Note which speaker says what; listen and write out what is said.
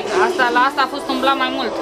Speaker 1: înțeleg. Asta, la asta a fost umblat mai mult.